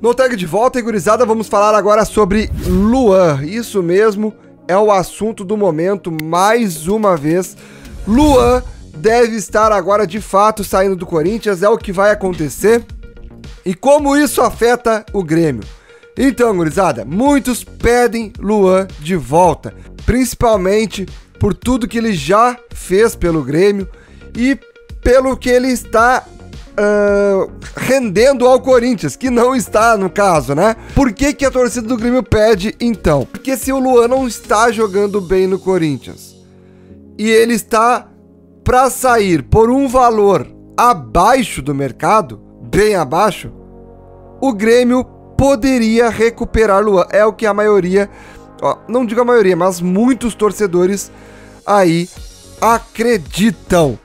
No tag de volta, gurizada, vamos falar agora sobre Luan. Isso mesmo, é o assunto do momento, mais uma vez. Luan deve estar agora de fato saindo do Corinthians, é o que vai acontecer. E como isso afeta o Grêmio? Então, gurizada, muitos pedem Luan de volta, principalmente por tudo que ele já fez pelo Grêmio e pelo que ele está uh, rendendo ao Corinthians, que não está no caso, né? Por que, que a torcida do Grêmio pede então? Porque se o Luan não está jogando bem no Corinthians e ele está para sair por um valor abaixo do mercado, bem abaixo, o Grêmio poderia recuperar Luan. É o que a maioria, ó, não digo a maioria, mas muitos torcedores aí acreditam.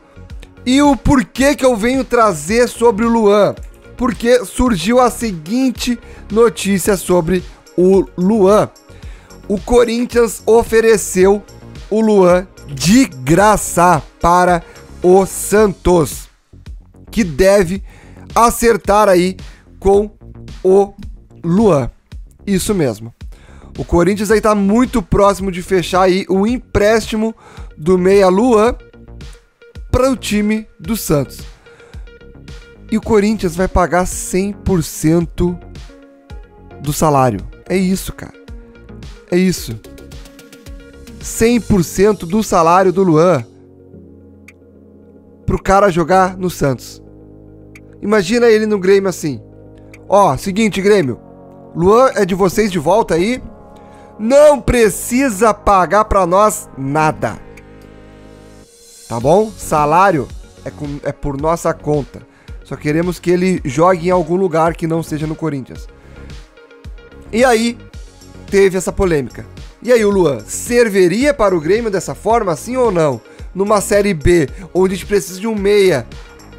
E o porquê que eu venho trazer sobre o Luan? Porque surgiu a seguinte notícia sobre o Luan. O Corinthians ofereceu o Luan de graça para o Santos, que deve acertar aí com o Luan. Isso mesmo. O Corinthians aí tá muito próximo de fechar aí o empréstimo do meia Luan para o time do Santos. E o Corinthians vai pagar 100% do salário. É isso, cara. É isso. 100% do salário do Luan pro cara jogar no Santos. Imagina ele no Grêmio assim. Ó, seguinte, Grêmio. Luan é de vocês de volta aí. Não precisa pagar para nós nada tá bom? Salário é, com, é por nossa conta. Só queremos que ele jogue em algum lugar que não seja no Corinthians. E aí, teve essa polêmica. E aí, o Luan, serviria para o Grêmio dessa forma, sim ou não? Numa Série B, onde a gente precisa de um meia,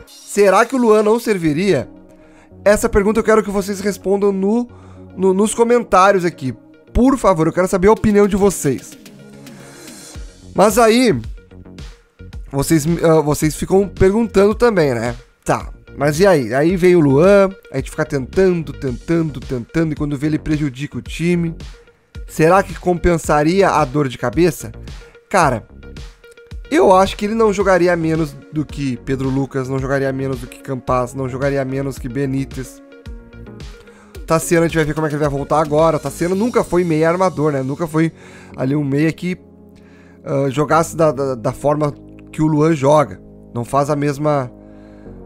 será que o Luan não serviria? Essa pergunta eu quero que vocês respondam no, no, nos comentários aqui. Por favor, eu quero saber a opinião de vocês. Mas aí, vocês, uh, vocês ficam perguntando também, né? Tá, mas e aí? Aí vem o Luan, a gente fica tentando, tentando, tentando, e quando vê ele prejudica o time. Será que compensaria a dor de cabeça? Cara, eu acho que ele não jogaria menos do que Pedro Lucas, não jogaria menos do que Campas, não jogaria menos que Benítez. Tassiano, a gente vai ver como é que ele vai voltar agora. Tassiano nunca foi meia armador, né? Nunca foi ali um meia que uh, jogasse da, da, da forma que o Luan joga. Não faz a mesma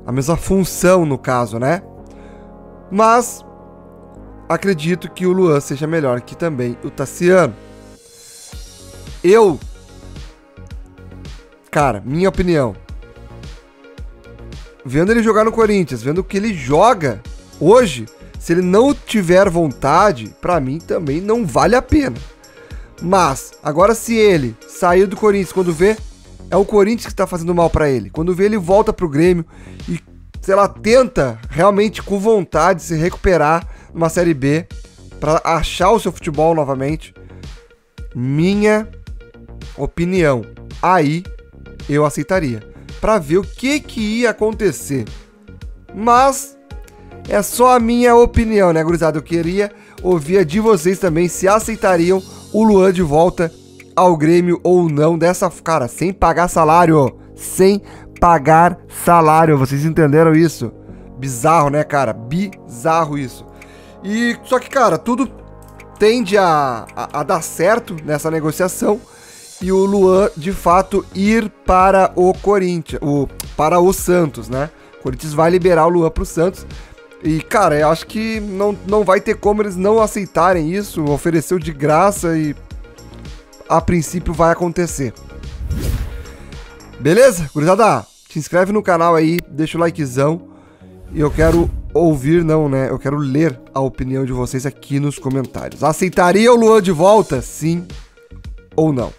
a mesma função no caso, né? Mas acredito que o Luan seja melhor que também o Tassiano. Eu Cara, minha opinião. Vendo ele jogar no Corinthians, vendo que ele joga hoje, se ele não tiver vontade, para mim também não vale a pena. Mas, agora se ele sair do Corinthians quando vê é o Corinthians que está fazendo mal para ele. Quando vê ele volta pro Grêmio e, sei lá, tenta realmente com vontade se recuperar numa Série B para achar o seu futebol novamente. Minha opinião. Aí eu aceitaria para ver o que que ia acontecer. Mas é só a minha opinião, né, gurizada? Eu queria ouvir de vocês também se aceitariam o Luan de volta ao Grêmio ou não dessa cara, sem pagar salário, sem pagar salário. Vocês entenderam isso? Bizarro, né, cara? Bizarro isso. E só que, cara, tudo tende a, a, a dar certo nessa negociação e o Luan de fato ir para o Corinthians, o, para o Santos, né? O Corinthians vai liberar o Luan para o Santos. E, cara, eu acho que não, não vai ter como eles não aceitarem isso. Ofereceu de graça e a princípio vai acontecer. Beleza? Gurizada, te inscreve no canal aí, deixa o likezão. E eu quero ouvir, não, né? Eu quero ler a opinião de vocês aqui nos comentários. Aceitaria o Luan de volta? Sim ou não?